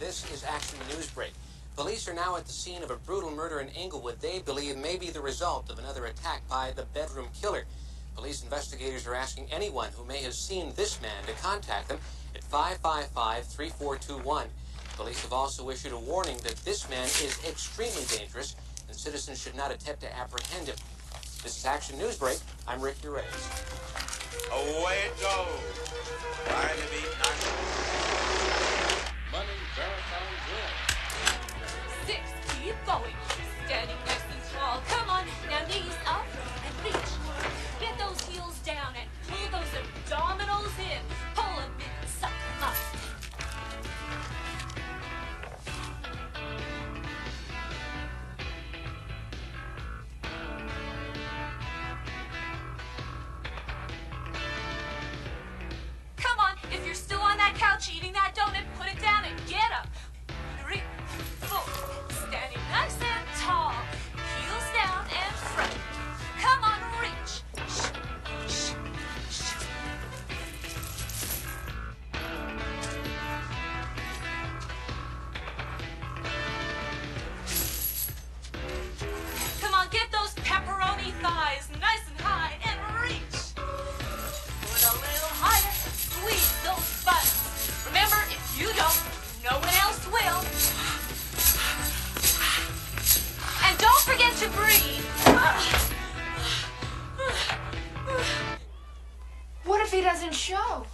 This is Action Newsbreak. Police are now at the scene of a brutal murder in Inglewood they believe may be the result of another attack by the bedroom killer. Police investigators are asking anyone who may have seen this man to contact them at 555-3421. Police have also issued a warning that this man is extremely dangerous and citizens should not attempt to apprehend him. This is Action Newsbreak. I'm Rick Reyes. doesn't show.